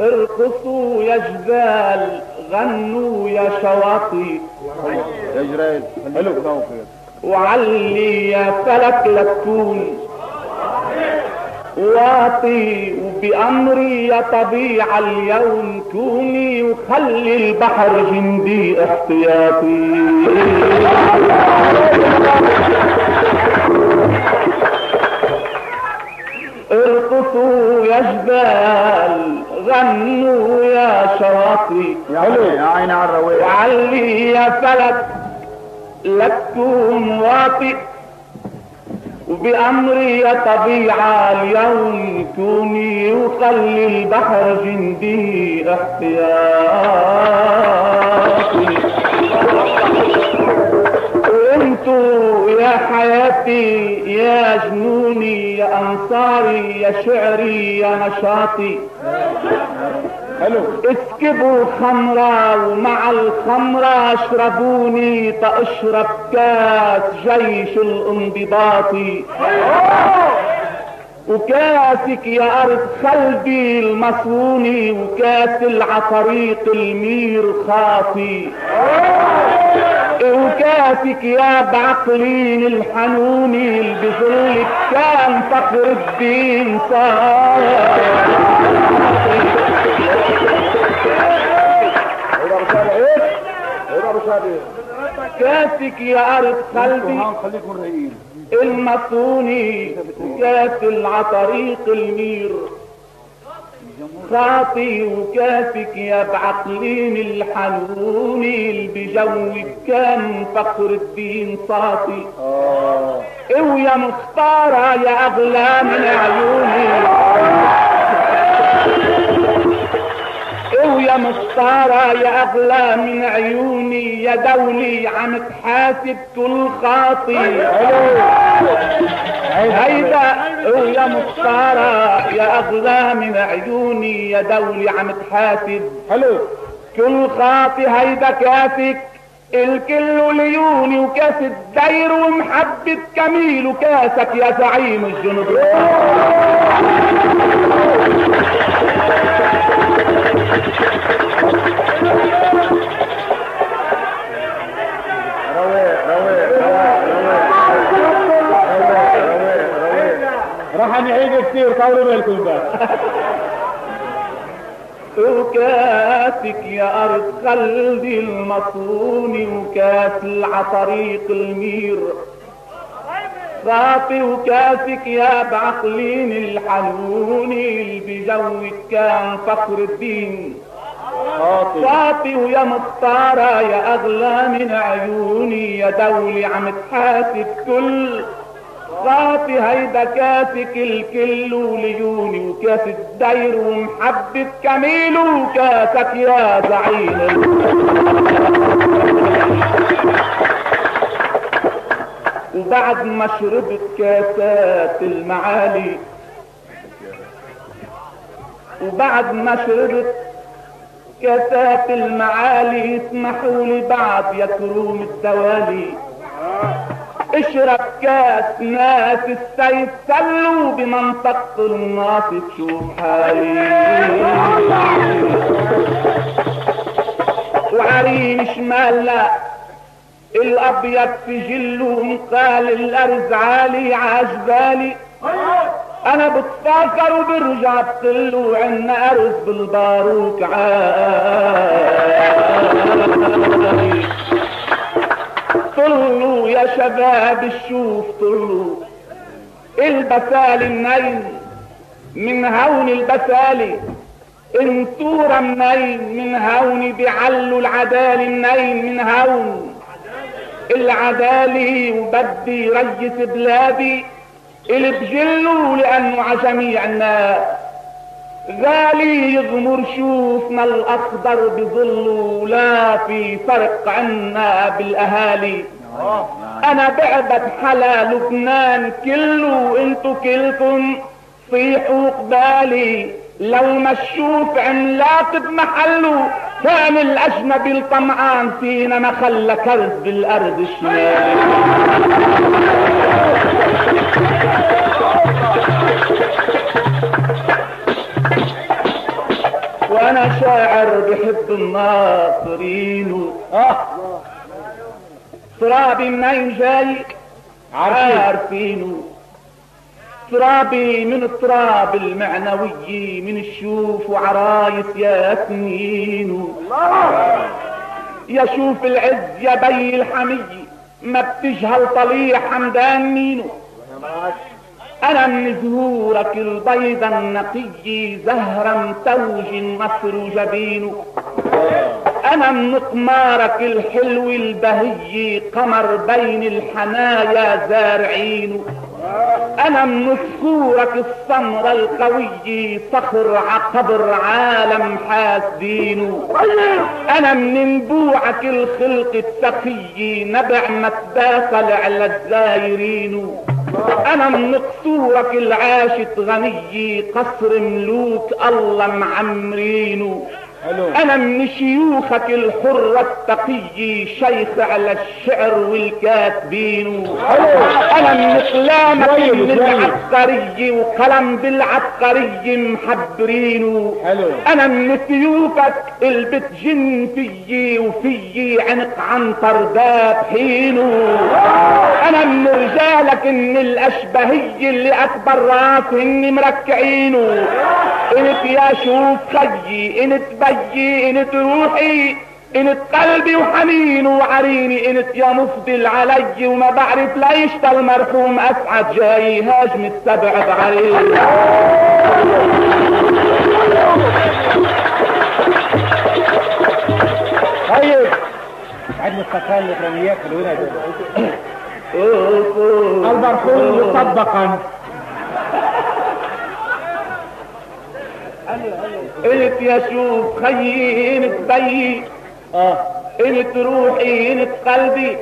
ارقصوا يا جبال غنوا يا شواطئ. يا وخير وعلي يا فلك لتكون. واطي وبأمري يا طبيعة اليوم كوني وخلي البحر جندي احتياطي. ارقصوا يا جبال غنوا يا شواطئ. يا حلو يا عيني على الرويق وعلي يا فلك لكم واطئ. وبأمري طبيعة اليوم كوني وخلي البحر جندي احتياطي وانتو يا حياتي يا جنوني يا أنصاري يا شعري يا نشاطي. حلو اسكبوا خمرة ومع الخمرة اشربوني تأشرب كاس جيش الانضباطي وكاسك يا أرض خلبي المصوني وكاس العطريق المير خاطي وكاسك يا بعقلين الحنوني اللي بظلك كان فخر الدين صار إيه كاسك يا أرض قلبي. المصوني وكاس العطريق المير. خاطي وكافك يا بعقلين الحنوني اللي بجوك كان فخر الدين صاطي آه. ويا مختارة يا أغلى من عيوني. مختارة يا أغلى من عيوني يا دولي عم تحاسب كل خاطي هيدا ويا مختارة يا أغلى من عيوني يا دولي عم تحاسب حلو كل خاطي هيدا كاسك الكل ليوني وكاس الدير ومحبة كميل وكاسك يا زعيم الجنوب. نعيد كثير طولوا بالكم بقى. وكاسك يا أرض خلدي المصوني وكاس العطريق المير. خاطي وكاسك يا بعقلين الحنوني اللي بجوك كان فخر الدين. صافي ويا مختارة يا أغلى من عيوني يا دولي عم تحاسب كل. صافي هيدا كاسك الكل وليوني وكاس الدير ومحبة كميل وكاسك يا زعيم. وبعد ما شربت كاسات المعالي وبعد ما شربت كاسات المعالي اسمحوا لي بعد يا كروم الدوالي اشرب كاس ناس السيف سلوا بمنطقة الناس. تشوف حالي. وعرين شمال لا. الأبيض في جله قال الارز عالي عجبالي أنا بتفكر وبرجع بقله عنا أرز بالباروك عالي طلوا يا شباب الشوف طلوا. البسالي منين من هون البسالي انطورة منين من هون بيعلوا العدالي منين من هون. العدالي وبدي ريس بلادي اللي بجلوا لأنه عجميع الناس. غالي يغمر شوفنا الأخضر بظله لا في فرق عنا بالأهالي. أنا بعبد حلا لبنان كله انتو كلكم. صيحوا قبالي لو ما الشوف عملاق بمحله. كان الأجنبي الطمعان فينا ما خلى كرز بالأرض الشمال. وأنا شاعر بحب الناصرين. آه. ترابي منين جاي عارفين عارفينه. ترابي من التراب المعنوي من الشوف وعرايس يا سنين يا شوف العز يا بي الحمي ما بتجهل طليع حمدان مينو أنا من زهورك البيض النقي زهرا توج النصر جبين. أنا من قمارك الحلو البهي قمر بين الحنايا زارعين. أنا من صخورك القوي صخر عقبر عالم حاسدين أنا من نبوعك الخلق التقي نبع متباخل على الزايرين أنا من قصورك العاشت غني قصر ملوك الله معمرينه. أنا من شيوخك الحر التقي شيخ على الشعر والكاتبين؟ أنا من شوية من. العبقري وقلم بالعبقري محبرينه حلو. أنا من سيوفك اللي بتجن فيي وفيي عنق عنتر ذابحينه أنا من رجالك ان الأشبهي اللي أكبر راس اني مركعينه انت يا شوف خيي انت بيي انت روحي انت قلبي وحنين وعريني انت يا مفضل علي وما بعرف ليش المرحوم أسعد جاي هاجم السبع بعريني طيب. مستقل الإكراميات حلوين دول المرحوم مطبقا انت يا شوف خيي انت بيي آه. انت روحي انت قلبي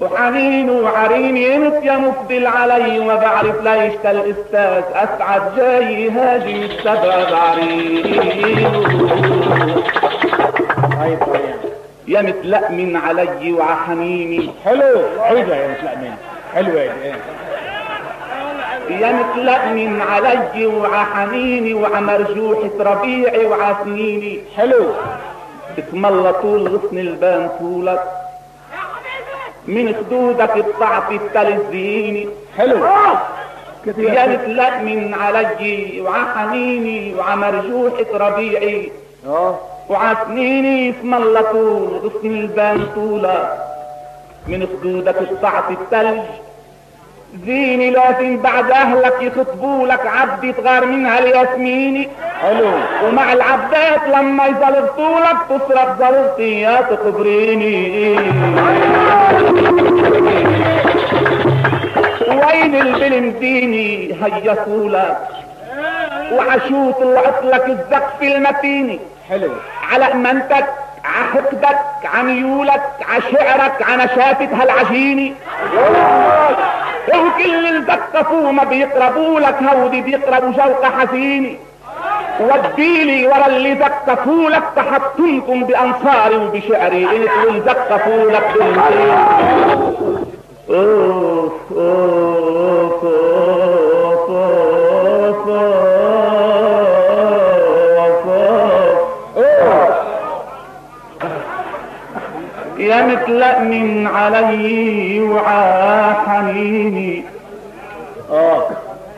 وحنين وعريني انت يا مفضل علي وما بعرف ليش الأستاذ أسعد جاي بعريني طيب طيب يا متلأمن علي وعحنيني. حلو. عيدة يا متلأمين حلوة دي يا متلأمن علي وعحنيني وعمرجوحة ربيعي وعسنيني حلو الله طول غصن البان طولك. من خدودك الضعف التلزيني حلو يا متلأمن علي وعحنيني وعمرجوحة ربيعي آه وعسنيني اسم الله طول غصن البان طولك. من خدودك الضعف التلج زيني لازم بعد أهلك يخطبوا لك عبد تغار منها الياسميني. حلو. ومع العبات لما يزلطوا لك تصرف زلطي يا تخبريني. وين البلمديني هيصوا لك وعشوط العطلك الزقف المتيني. حلو. على أمانتك عحقدك عميولك عشعرك عنشافة هالعجيني. وكل اللي زقفوا ما بيقربوا لك هودي بيقربوا شوق حزيني. وديلي ورا اللي زقفوا لك تحطمكم بأنصاري وبشعري. انت واللي زقفوا لك بالمدينة أوف أوف أوف. متلأمن علي وعاحنيني. آه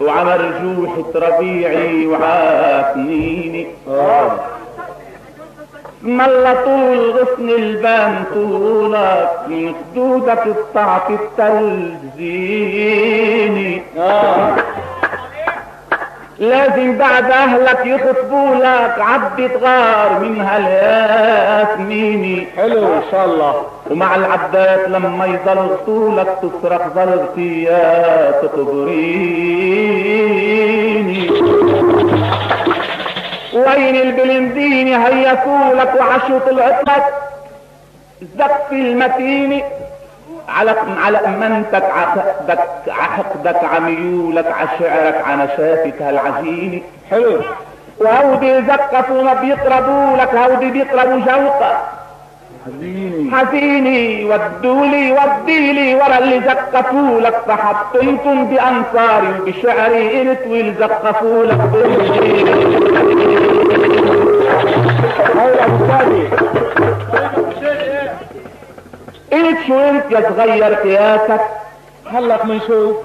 وعمرجوحة ربيعي وعاسنيني آه. ملا طول غصن البان طولك من خدودك الطعف التلزيني. آه. لازم بعد أهلك يخطبوا لك عبد تغار من هالياسميني حلو إن شاء الله. ومع العبات لما يزلطوا لك تصرخ زلطي يا تخبريني وين البلنديني هيسوا لك وعشوا طلعت لك زقف المتيني على على امانتك عقدك عحقدك عميولك عشعرك عنشافك هالعجيني حلو. وهودي يزقفوا ما بيقربوا لك هودي بيقربوا شوقك حزيني. ودولي وديلي ورا اللي زقفوا لك فحطمتم بأنصاري وبشعري انت واللي زقفوا لك هاي أبو سادي انت شو انت يا صغير قياسك. هلق منشوف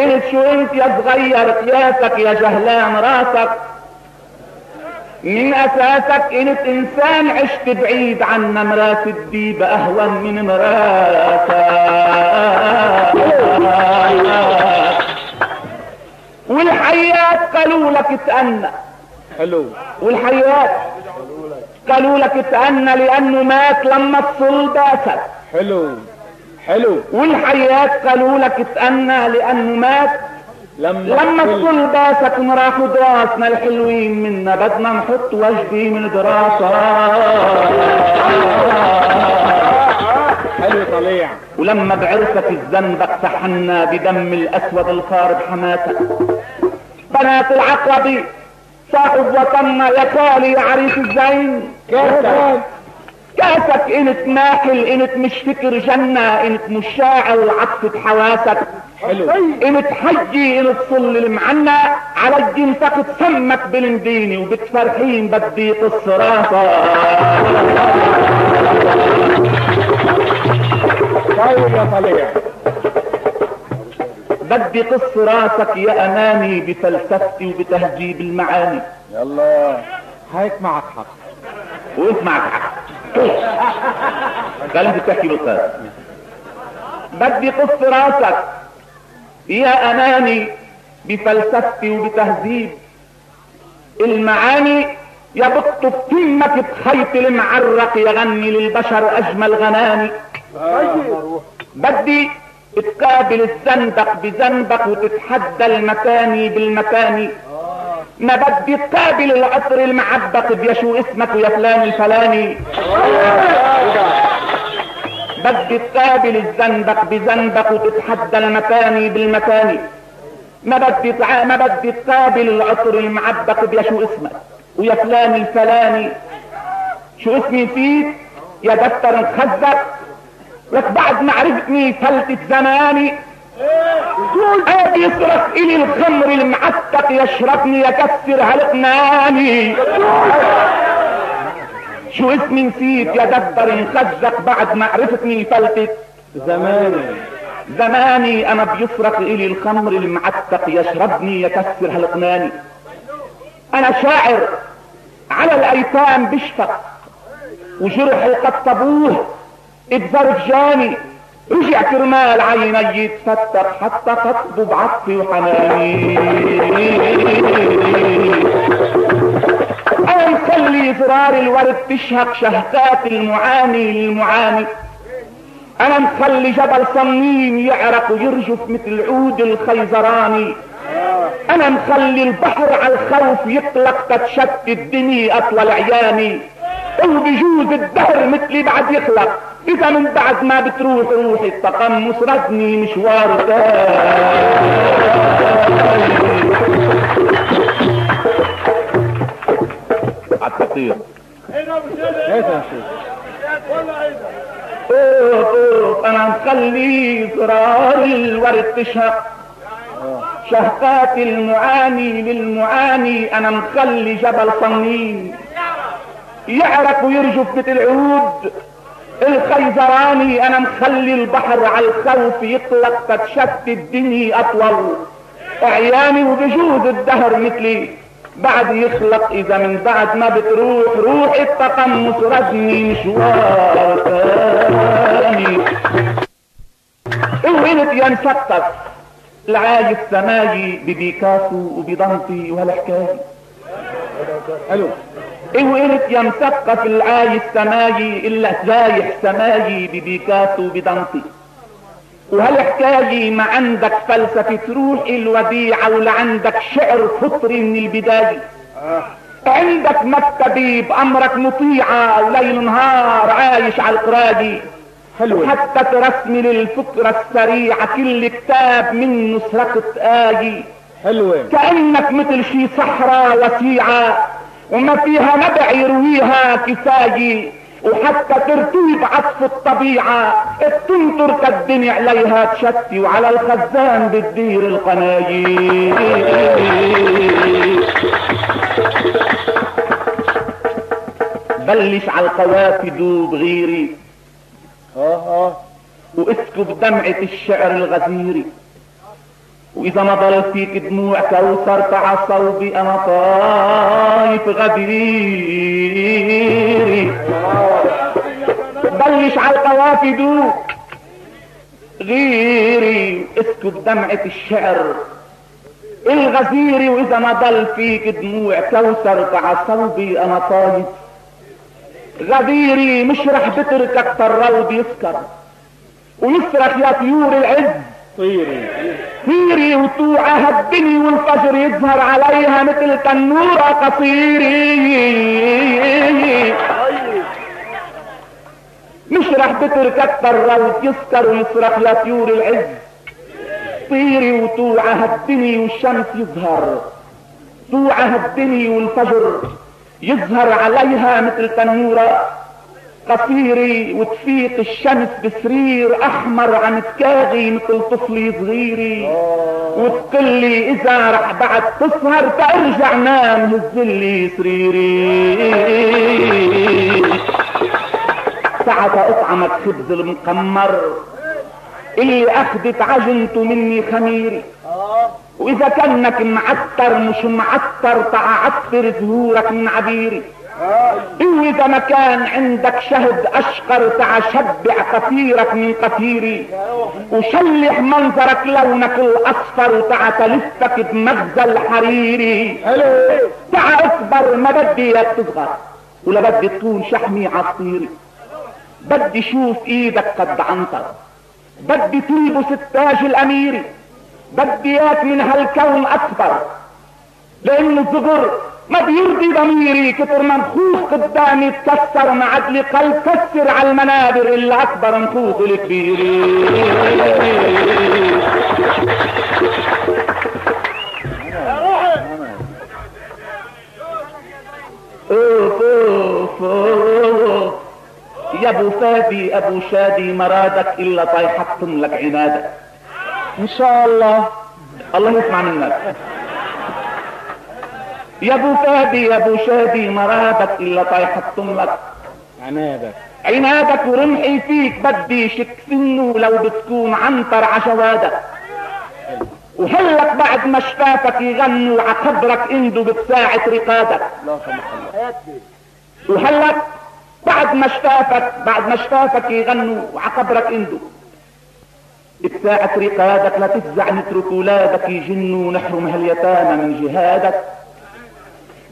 انت شو انت يا صغير قياسك يا جهلان راسك. من أساسك انت انسان عشت بعيد عن مراس الديب اهون من مراسك والحيات قالوا لك تأنى. حلو. والحيات قالوا لك تأنى لأنه مات لما الصلب باسك حلو. حلو. والحيات قالوا لك تأنى لأنه مات لما لما الصل باسك راحوا دراسنا الحلوين منا؟ بدنا نحط وجدي من دراسة. حلو طليع. ولما بعرفك الزنبق سحنا بدم الأسود الخارب حماتك بنات العقربي صاحب وطننا يا خالي يا عريس الزين. كيف؟ كاسك إنت ماحل إنت مش فكر جنة إنت مش شاعر وعطفة حواسك حلو. إنت حجي إنت صل المعنى على الجن فقد سمك بالمديني وبتفرحين بدي قص راسك طيب يا طليع بدي قص راسك يا أماني بفلسفتي وبتهجيب المعاني. يلا. هيك معك حق. وانت معك انت بتحكي بالقاس بدي قص راسك. يا أماني بفلسفتي وبتهذيب. المعاني يا بط بتمك بخيط المعرق يغني للبشر أجمل غناني. بدي تقابل الزندق بزنبق وتتحدى المكاني بالمكاني. ما بدي تقابل العطر المعبق بيشو اسمك ويا فلان الفلاني. بدي تقابل الزنبق بزنبق وتتحدى المكاني بالمكاني. ما بدي. ما بدي تقابل العطر المعبق بيشو اسمك. ويا فلان الفلاني. شو اسمي فيك؟ يا دفتر مخزق لك بعد ما عرفتني فلتة زماني. ادي يصرخ الي الخمر المعتق يشربني يكسر هلقناني. شو اسمي نسيت يا دفتر مخزق بعد ما عرفتني فلتة زماني. زماني أنا بيصرخ إلي الخمر المعتق يشربني يكسر هلقناني. أنا شاعر على الأيتام بشفق وجرحي قد طبوه اتزرف جاني. رجع كرمال عيني يتفتح حتى خطبه بعطفي وحناني. أنا مخلي زرار الورد تشهق شهقات المعاني للمعاني. أنا مخلي جبل صنين يعرق ويرجف مثل عود الخيزراني. أنا مخلي البحر على الخوف يطلق تتشتت الدنيا أطول عياني. وبجوز الدهر مثلي بعد يخلق. إذا من بعد ما بتروح روحي التقمص ردني مشوار عالتطير اوف اوف أنا مخلي زرار الورد تشهق شهقات المعاني للمعاني أنا مخلي جبل صنين يعرق ويرجف مثل عود الخيزراني أنا مخلي البحر على الخوف يطلق تتشت الدنيا أطول. أعياني وبجوز الدهر مثلي. بعد يخلق إذا من بعد ما بتروح روح التقمص ردني مشوار ثاني وقلت يا مثقف العاي السماجي ببيكاسو وبدانتي وهالحكاية. حلو وقلت يا مثقف العاي السماجي إلا زايح سماجي ببيكاسو وبدانتي وهالحكاية ما عندك فلسفة روح الوديعة ولا عندك شعر فطري من البداية؟ عندك مكتبي بأمرك مطيعة وليل نهار عايش على القراية. حلو. حتى ترسمي للفكرة السريعة كل كتاب منه سرقت آية حلوة كأنك مثل شي صحراء وسيعة. وما فيها نبع يرويها كفاية وحتى ترتيب عطف الطبيعة تنطر كالدنيا عليها تشتي وعلى الخزان بتدير القنايين بلش على القوافي دوب غيري. آه آه. وإسكب دمعة الشعر الغزيري. وإذا ما فيك دموع كوثر تعى صوبي أنا طايف غديري بلش على القوافي دوب غيري اسكب دمعة الشعر. الغزيري وإذا ما ضل فيك دموع كوثر تعى صوبي أنا طايف غديري مش رح بتركك طراود يسكر. ويصرخ يا طيور العز. طيري. طيري وتوعى هالدني والفجر يظهر عليها مثل تنورة قصيري. مش رح بتركك طراود يسكر ويصرخ يا طيور العز. طيري وتوعى هالدني والشمس يظهر. توعى هالدني والفجر يظهر عليها مثل تنورة قصيري وتفيق الشمس بسرير أحمر عم تكاغي مثل طفلي صغيري. وتقلي إذا رح بعد تسهر ترجع نام هزلي سريري. ساعة اطعمك خبز المقمر. اللي اخدت عجنته مني خميري وإذا كانك معتر مش معتر تععتر زهورك من عبيري. واذا ما كان عندك شهد أشقر تعا شبع قفيرك من قفيري وشلح منظرك لونك الأصفر تعا تلفك بمغزى الحريري. حلو تعا أكبر ما بدي اياك تصغر. ولا بدي تكون شحمي عصيري. بدي شوف إيدك قد عنتر. بدي تلبس التاج الأميري. بدي اياك من هالكون أكبر. لأن الزبر ما بيرضي ضميري كتر منخوخ قدامي تكسر مع عدل قلب كسر على المنابر اللي أكبر نخوخ الكبير أوف أوف أوف. يا أبو فادي أبو شادي مرادك إلا طيحتم لك عنادك إن شاء الله. الله يسمع منك. يا ابو فادي يا ابو شادي مرادك إلا طيحتم لك عنادك عنادك ورمحي فيك بدي شك سنه لو بتكون عنتر عشوادك وهلك بعد ما شفافك يغنوا عقبرك إندو بتساعة رقادك وهلك بعد ما شفافك بعد ما شفافك يغنوا وعقبرك إندو. بساعة رقادك لا تفزع نترك ولادك يجنوا نحرم هاليتامى من جهادك.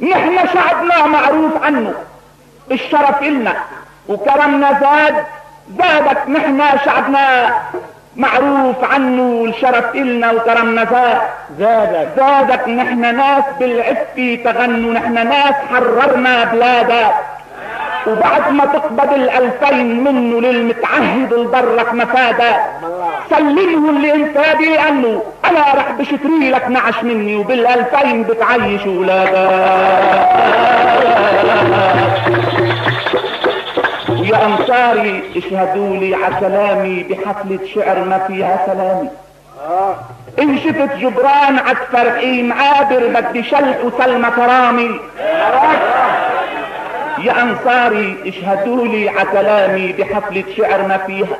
نحن شعبنا معروف عنه. الشرف إلنا. وكرمنا زاد. زادك نحن شعبنا معروف عنه. الشرف إلنا وكرمنا زاد. زادك زادك نحن ناس بالعفة تغنوا. نحن ناس حررنا بلادك وبعد ما تقبض الألفين منه للمتعهد لضرك مفادة سلمه اللي انت لأنه أنا رح بشتري لك نعش مني وبالألفين بتعيش ولادك ويا أنصاري اشهدوا لي على كلامي بحفلة شعر ما فيها سلامي. إن شفت جبران عد فرحي عابر بدي شلح وسلمى كرامي. يا أنصاري اشهدوا لي على كلامي بحفلة شعر ما فيها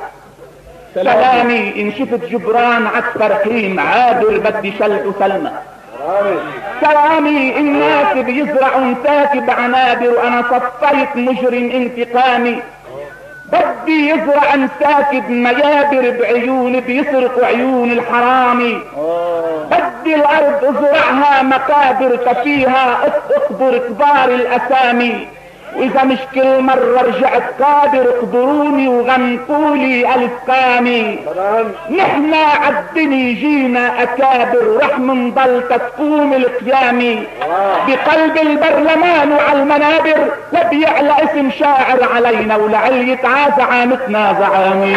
كلامي إن شفت جبران عد فرحي عابر بدي شلح وسلمى كلامي الناس بيزرعوا ساكب عنابر وأنا صفيت مجرم انتقامي. بدي يزرع ساكب ميابر بعيون بيسرق عيون الحرامي. بدي الأرض ازرعها مقابر فيها اقبر كبار الأسامي. واذا مش كل مرة رجعت قادر اقبروني وغنقولي الف قامي نحن عالدني جينا أكابر رح منضل تقوم القيامي بقلب البرلمان وعلى المنابر لا بيعلى اسم شاعر علينا ولعل يتعازى عامتنا زعامي.